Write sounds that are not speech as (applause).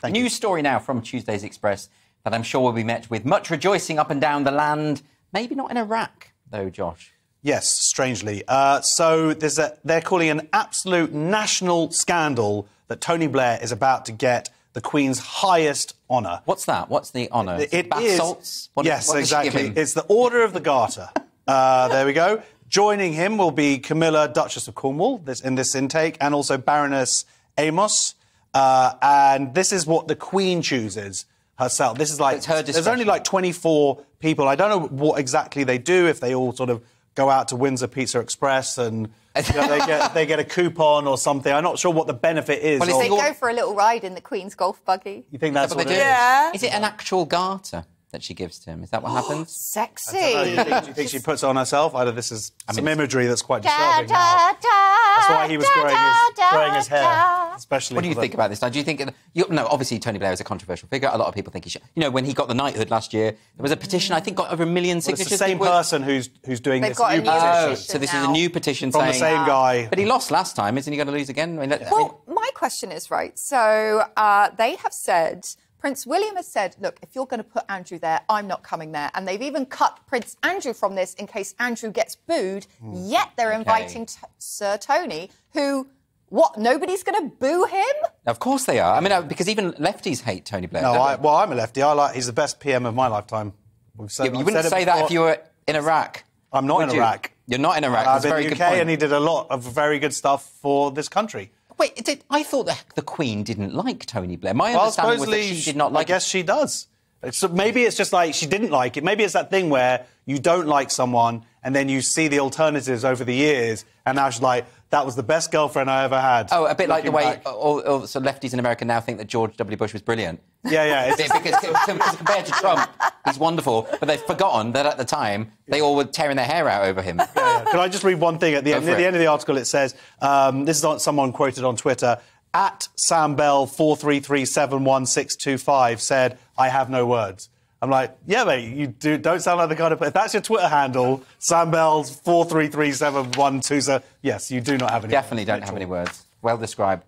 Thank News you. story now from Tuesday's Express that I'm sure will be met with much rejoicing up and down the land. Maybe not in Iraq, though, Josh. Yes, strangely. Uh, so there's a, they're calling an absolute national scandal that Tony Blair is about to get the Queen's highest honour. What's that? What's the honour? It Bath is- salts? What- yes, what does she give exactly. It's the Order of the Garter. (laughs) uh, there we go. Joining him will be Camilla, Duchess of Cornwall, this, in this intake, and also Baroness Amos. Uh, and this is what the Queen chooses herself. This is like It's her there's only like 24 people. I don't know what exactly they do. If they all sort of go out to Windsor Pizza Express and you know, they get they get a coupon or something. I'm not sure what the benefit is. Well, it's of- They Or- go for a little ride in the Queen's golf buggy. you think that's But what they it do. is? Yeah. Is it an actual garter that she gives to him? Is that what happens? Sexy. Oh, you, think, do you think she puts it on herself? Either this is some mean, imagery that's quite Da, disturbing. da, now. da, That's why he was da, growing da, his, da, growing his hair, da. Especially. What do you think about this? Now, do you think you, no? Obviously, Tony Blair is a controversial figure. A lot of people think he should. You know, when he got the knighthood last year, there was a petition. I think got over a million Well, signatures. it's the same People- person who's who's doing They've this got a new new petition. Oh, petition so this is a new petition from the same guy. But he lost last time. Isn't he going to lose again? I mean, that- I mean- Well, my question is right. So uh, they have said. Prince William has said, look, if you're going to put Andrew there, I'm not coming there. And they've even cut Prince Andrew from this in case Andrew gets booed. Yet they're inviting t- Sir Tony, who, what, nobody's going to boo him? of course they are. I mean, uh, because even lefties hate Tony Blair. No, I, well, I'm a lefty. I like. He's the best PM of my lifetime. We've said, Yeah, you wouldn't said say that if you were in Iraq. I'm not in you? Iraq. You're not in Iraq. I'm That's a in the UK, point. and he did a lot of very good stuff for this country. Wait, did, I thought that the Queen didn't like Tony Blair. My Well, understanding was that she did not like. I guess she does. It's, maybe it's just like she didn't like it. Maybe it's that thing where you don't like someone, and then you see the alternatives over the years, and now she's like, "That was the best girlfriend I ever had." Oh, a bit like the way all, all, so lefties in America now think that George W. Bush was brilliant. Yeah, yeah. (laughs) Because, because compared to Trump, he's wonderful. But they've forgotten that at the time they all were tearing their hair out over him. Yeah. Can I just read one thing at the Go end? At the end of the article, it says um, this is someone quoted on Twitter at Sam Bell four three three seven one six two five said, "I have no words." I'm like, yeah, mate, you do, don't sound like the kind of. If that's your Twitter handle, Sam Bell's four three three seven one two. So yes, you do not have any. Definitely don't have any words. Well described.